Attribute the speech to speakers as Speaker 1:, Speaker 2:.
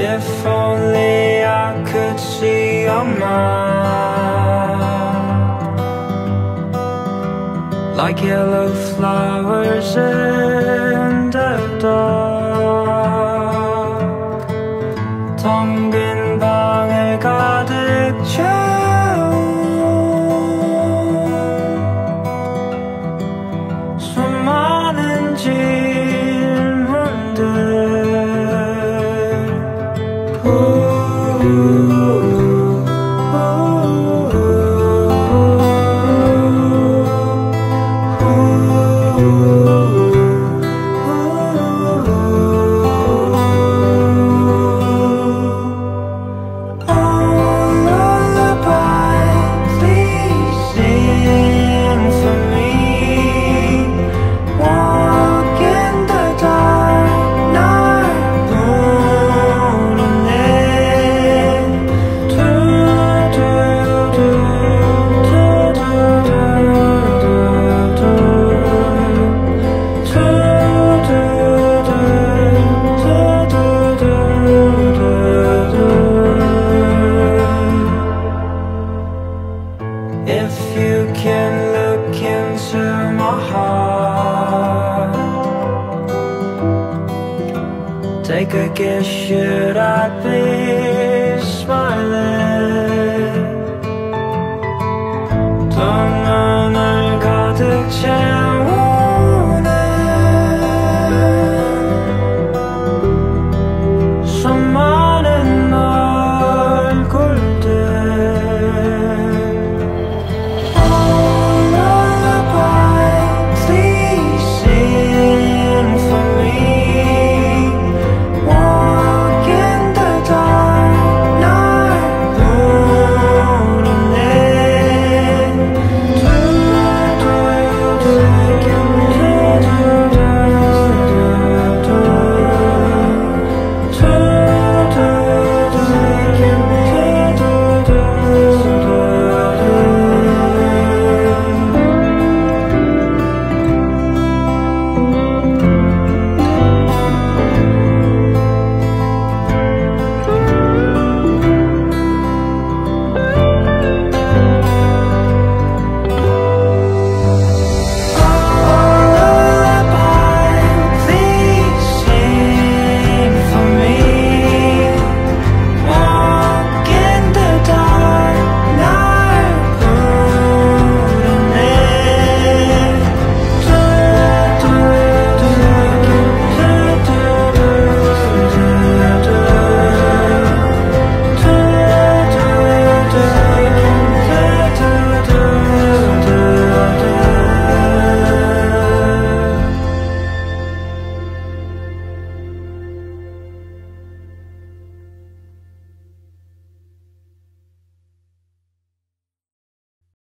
Speaker 1: If only I could see your mind Like yellow flowers in the dark 텅빈 방에 가득 채 If you can look into my heart Take a guess, should I be